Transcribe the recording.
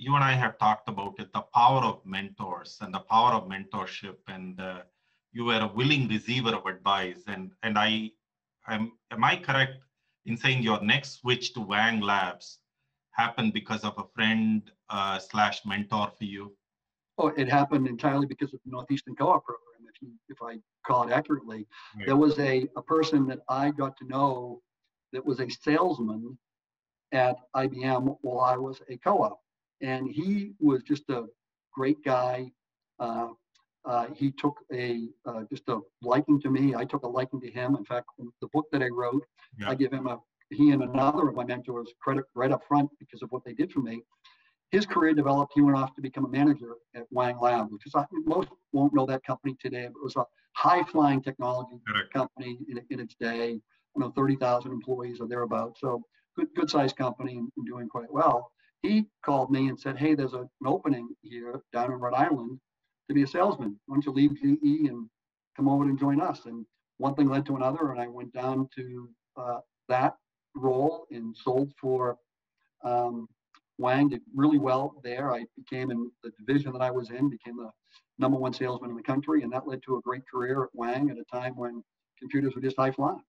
you and I have talked about it, the power of mentors and the power of mentorship, and uh, you were a willing receiver of advice. And and I, am am I correct in saying your next switch to Wang Labs happened because of a friend uh, slash mentor for you? Oh, it happened entirely because of the Northeastern Co-op program. If you, if I call it accurately, right. there was a, a person that I got to know that was a salesman at IBM while I was a co-op, and he was just a great guy. Uh, uh, he took a uh, just a liking to me. I took a liking to him. In fact, the book that I wrote, yeah. I give him a he and another of my mentors credit right up front because of what they did for me. His career developed. He went off to become a manager at Wang Lab, which is most won't know that company today, but it was a high flying technology Correct. company in, in its day. You know, 30,000 employees or thereabouts. So good, good sized company and doing quite well. He called me and said, "Hey, there's an opening here down in Rhode Island to be a salesman. Why don't you leave GE and come over and join us?" And one thing led to another, and I went down to uh, that role and sold for um, Wang. Did really well there. I became in the division that I was in, became the number one salesman in the country, and that led to a great career at Wang at a time when computers were just high flying.